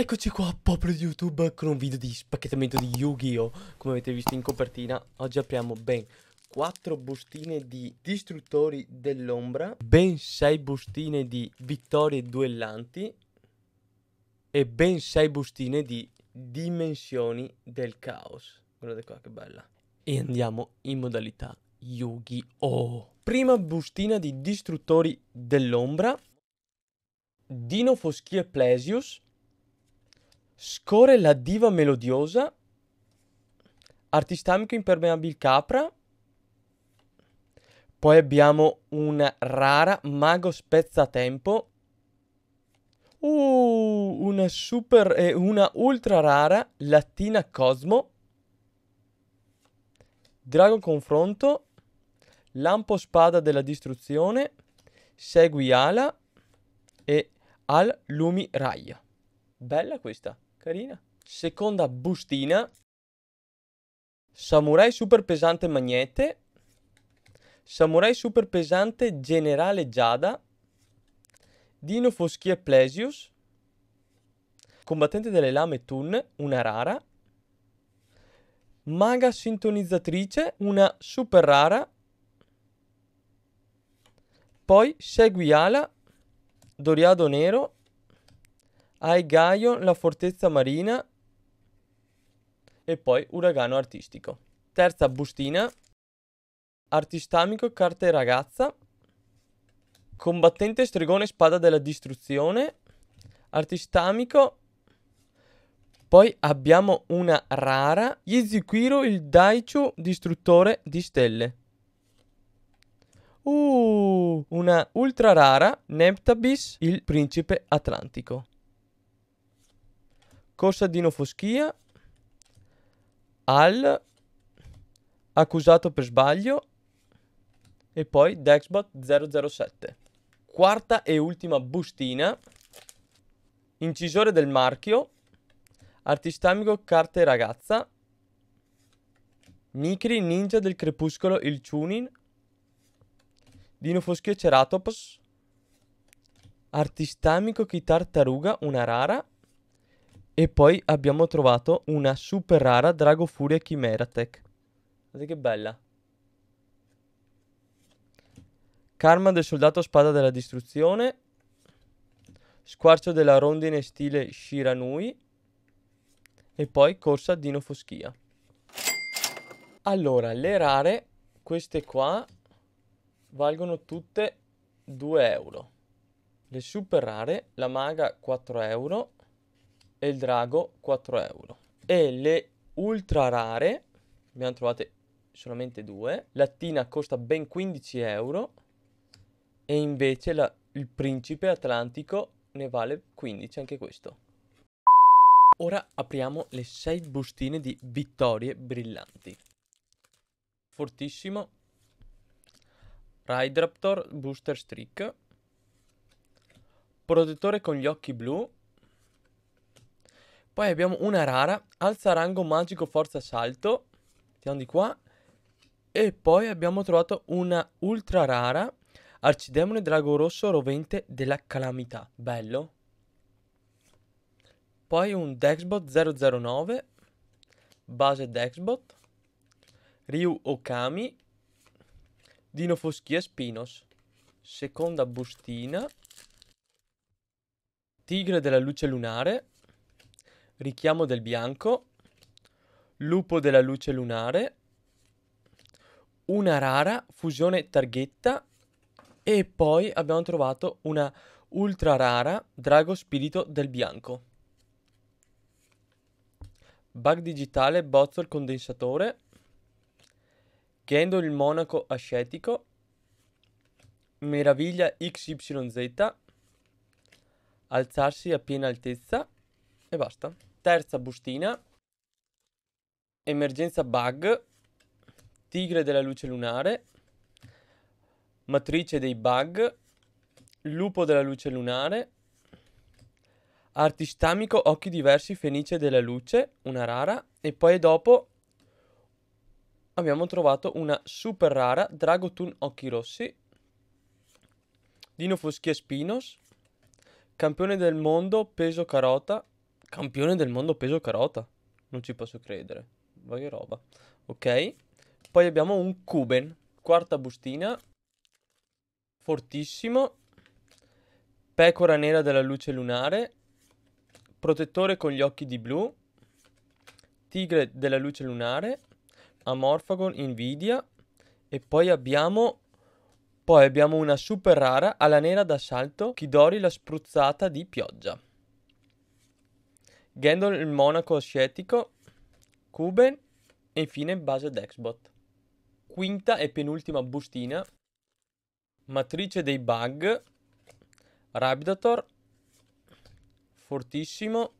Eccoci qua, popolo di YouTube, con un video di spacchettamento di Yu-Gi-Oh! Come avete visto in copertina, oggi apriamo ben 4 bustine di distruttori dell'ombra, ben 6 bustine di vittorie duellanti e ben 6 bustine di dimensioni del caos. Guardate qua che bella. E andiamo in modalità Yu-Gi-Oh! Prima bustina di distruttori dell'ombra, Dino Foschia Plesius, Score la diva melodiosa, Artistamico impermeabil capra, poi abbiamo una rara mago spezzatempo, uh, una super e eh, una ultra rara lattina cosmo, drago confronto, lampo spada della distruzione, segui ala e al lumi raya. Bella questa. Carina. Seconda bustina. Samurai super pesante magnete. Samurai super pesante generale Giada. Dino Foschia Plesius. Combattente delle lame Tun, una rara. Maga sintonizzatrice, una super rara. Poi Segui Ala, Doriado Nero, hai Gaio, la fortezza marina e poi uragano artistico. Terza bustina, artistamico, carte ragazza, combattente stregone spada della distruzione, artistamico, poi abbiamo una rara, Yizukiru il Daichu distruttore di stelle. Uh, una ultra rara, Neptabis il principe atlantico. Corsa Dino Foschia al accusato per sbaglio e poi Dexbot 007. Quarta e ultima bustina. Incisore del marchio. Artistamico carte ragazza. Mikri ninja del crepuscolo il Chunin. Dino Foschio Ceratopos. Artistamico chi tartaruga una rara. E poi abbiamo trovato una super rara Drago Furia Chimeratech. Guardate che bella. Karma del soldato spada della distruzione. Squarcio della rondine stile Shiranui. E poi corsa Dino Foschia. Allora, le rare, queste qua, valgono tutte 2 euro. Le super rare, la maga 4 euro e il drago 4 euro. E le ultra rare, abbiamo trovate solamente due, lattina costa ben 15 euro e invece la, il principe atlantico ne vale 15 anche questo. Ora apriamo le 6 bustine di vittorie brillanti. Fortissimo. Ridraptor Booster Streak. Protettore con gli occhi blu poi abbiamo una rara, alza rango magico forza salto. Mettiamo di qua. E poi abbiamo trovato una ultra rara, arcidemone drago rosso rovente della calamità. Bello. Poi un Dexbot 009, base Dexbot, Ryu Okami, Dino Foschia Spinos. Seconda bustina, Tigre della luce lunare, richiamo del bianco, lupo della luce lunare, una rara fusione targhetta. E poi abbiamo trovato una ultra rara drago spirito del bianco. Bug digitale bozzo il condensatore, Gendo il monaco ascetico, meraviglia XYZ, alzarsi a piena altezza. E basta. Terza bustina. Emergenza bug. Tigre della luce lunare. Matrice dei bug. Lupo della luce lunare. Artistamico occhi diversi fenice della luce. Una rara. E poi dopo abbiamo trovato una super rara Dragotun occhi rossi. Dino Foschia Spinos. Campione del mondo peso carota Campione del mondo peso carota. Non ci posso credere. Vai roba. Ok. Poi abbiamo un Kuben. Quarta bustina. Fortissimo. Pecora nera della luce lunare. Protettore con gli occhi di blu. Tigre della luce lunare. Amorphagon Nvidia. E poi abbiamo poi abbiamo una super rara alla nera d'assalto Kidori la spruzzata di pioggia. Gandol il monaco ascetico, Kuben e infine base Dexbot. Quinta e penultima bustina, matrice dei bug, Raptator, fortissimo.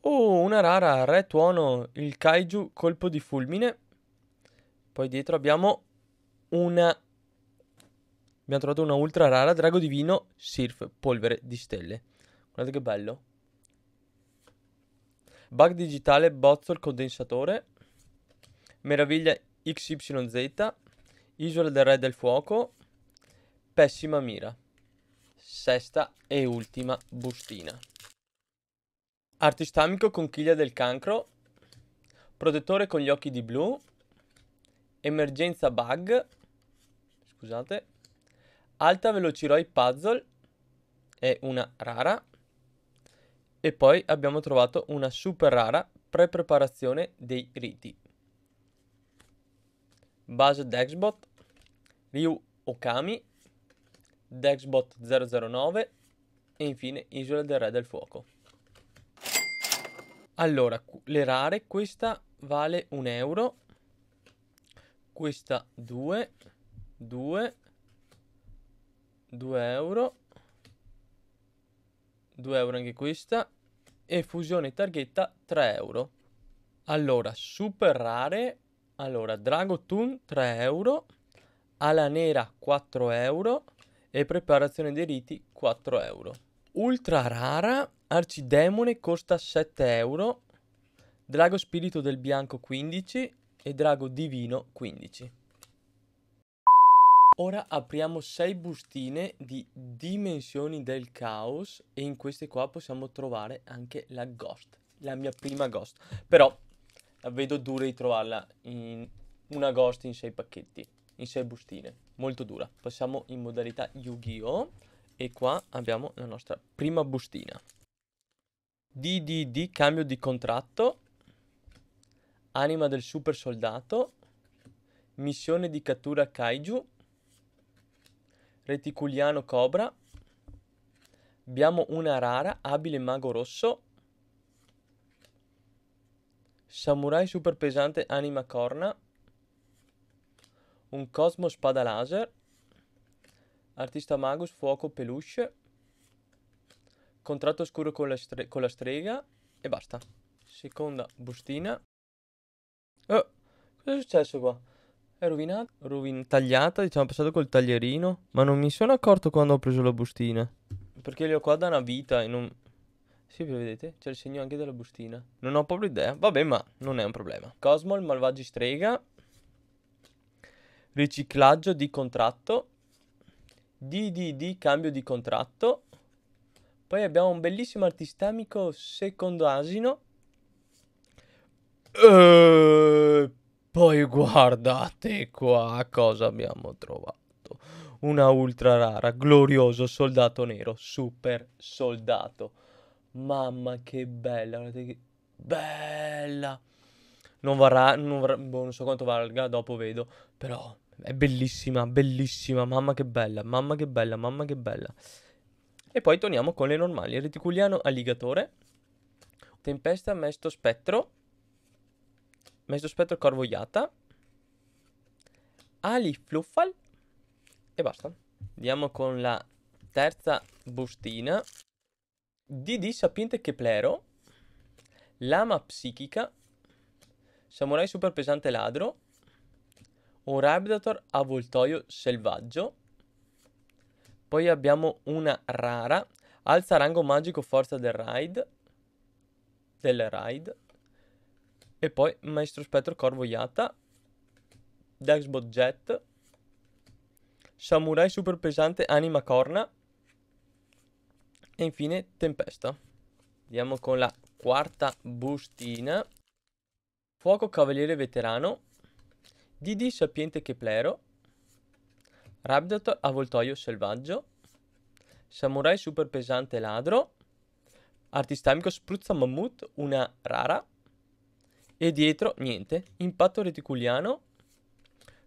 Oh, una rara, re tuono, il kaiju colpo di fulmine. Poi dietro abbiamo una Abbiamo trovato una ultra rara drago divino Sirf, polvere di stelle. Guardate che bello. Bug digitale Bozzol condensatore. Meraviglia XYZ. Isola del Re del Fuoco. Pessima mira. Sesta e ultima bustina. Artistamico conchiglia del cancro. Protettore con gli occhi di blu. Emergenza bug. Scusate. Alta Velociroi Puzzle è una rara. E poi abbiamo trovato una super rara pre-preparazione dei riti. Base Dexbot, Ryu Okami, Dexbot 009 e infine Isola del Re del Fuoco. Allora, le rare, questa vale un euro, questa 2, 2, 2 euro 2 euro anche questa e fusione targhetta 3 euro. Allora super rare. Allora Dragotoon 3 euro. Ala nera 4 euro. E preparazione dei riti 4 euro. Ultra rara arcidemone costa 7 euro. Drago spirito del bianco 15 e drago divino 15 Ora apriamo 6 bustine di dimensioni del caos e in queste qua possiamo trovare anche la ghost, la mia prima ghost. Però la vedo dura di trovarla in una ghost in 6 pacchetti, in 6 bustine, molto dura. Passiamo in modalità Yu-Gi-Oh! e qua abbiamo la nostra prima bustina. DDD cambio di contratto, anima del super soldato, missione di cattura kaiju, Reticuliano Cobra. Abbiamo una rara, abile mago rosso. Samurai super pesante, anima corna. Un Cosmo spada laser. Artista magus, fuoco peluche. Contratto scuro con la, con la strega. E basta. Seconda bustina. Oh, cosa è successo qua? È rovinato, rovin- tagliata, diciamo, passato col taglierino. Ma non mi sono accorto quando ho preso la bustina. Perché li ho qua da una vita e non... Sì, vedete? C'è il segno anche della bustina. Non ho proprio idea. Vabbè, ma non è un problema. Cosmo, il malvagio strega. Riciclaggio di contratto. DDD, cambio di contratto. Poi abbiamo un bellissimo artistamico secondo asino. Uh, poi guardate qua cosa abbiamo trovato. Una ultra rara, glorioso soldato nero, super soldato. Mamma che bella, guardate che bella. Non varrà, non, varrà, boh, non so quanto valga, dopo vedo, però è bellissima, bellissima, mamma che bella, mamma che bella, mamma che bella. E poi torniamo con le normali, reticuliano alligatore, tempesta mesto spettro, Mesto spettro corvogliata. Ali fluffal. E basta. Andiamo con la terza bustina. DD sapiente Keplero. Lama psichica. Samurai super pesante ladro. Un Raptator avvoltoio selvaggio. Poi abbiamo una rara. Alza rango magico forza del raid. Del raid. E poi Maestro Spettro Corvo Yata, Dexbot Jet, Samurai super pesante Anima Corna e infine Tempesta. Andiamo con la quarta bustina. Fuoco cavaliere veterano. Didi sapiente Keplero. Raptor avvoltoio selvaggio. Samurai super pesante ladro. Artistamico spruzza mammut, una rara. E dietro, niente. Impatto reticuliano.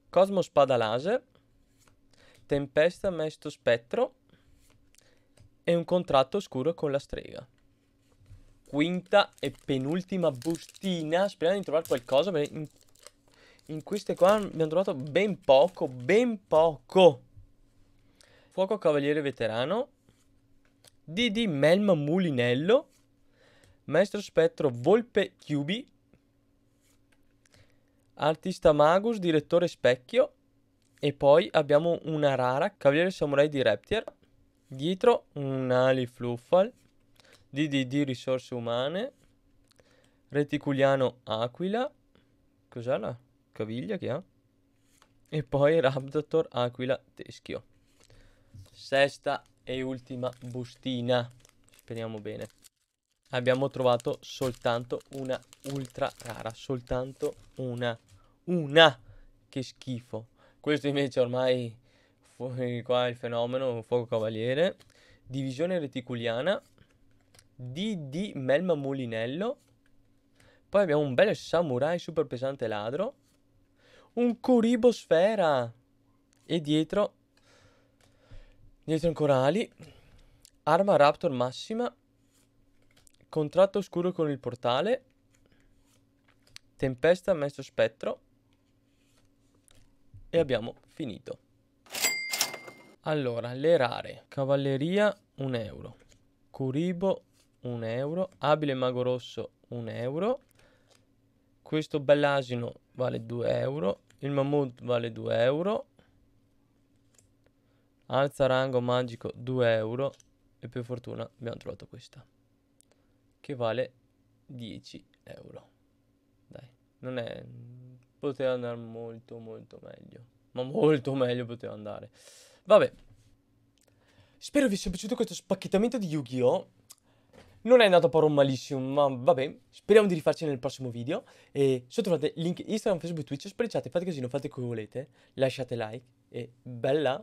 Cosmo spada laser. Tempesta mesto spettro. E un contratto oscuro con la strega. Quinta e penultima bustina. Speriamo di trovare qualcosa. Perché in, in queste qua abbiamo trovato ben poco. Ben poco. Fuoco cavaliere veterano. DD Melma Mulinello, Maestro Spettro Volpe Chiubi, Artista Magus Direttore Specchio e poi abbiamo una rara Cavaliere Samurai di Reptier, dietro un Ali Fluffal, DDD Risorse Umane, Reticuliano Aquila, cos'è la caviglia che ha? E poi Raptor Aquila Teschio. Sesta e ultima bustina. Speriamo bene. Abbiamo trovato soltanto una ultra rara. Soltanto una. Una. Che schifo. Questo invece ormai fuori qua il fenomeno. Fuoco cavaliere. Divisione reticuliana. DD Melma Mulinello. Poi abbiamo un bel samurai super pesante ladro. Un Kuribo sfera. E dietro Dietro ancora ali. Arma Raptor massima. Contratto oscuro con il portale. Tempesta messo spettro. E abbiamo finito. Allora, le rare. Cavalleria 1 euro. Curibo 1 euro. Abile mago rosso 1 euro. Questo bell'asino vale 2 euro. Il mammut vale 2 euro. Alza rango magico 2 euro. E per fortuna abbiamo trovato questa. Che vale 10 euro. Dai, non è... Poteva andare molto molto meglio. Ma molto meglio poteva andare. Vabbè. Spero vi sia piaciuto questo spacchettamento di Yu-Gi-Oh! Non è andato proprio malissimo, ma vabbè. Speriamo di rifarci nel prossimo video. E se trovate link Instagram, Facebook, Twitch, spregiate, fate così, non fate come volete. Lasciate like e bella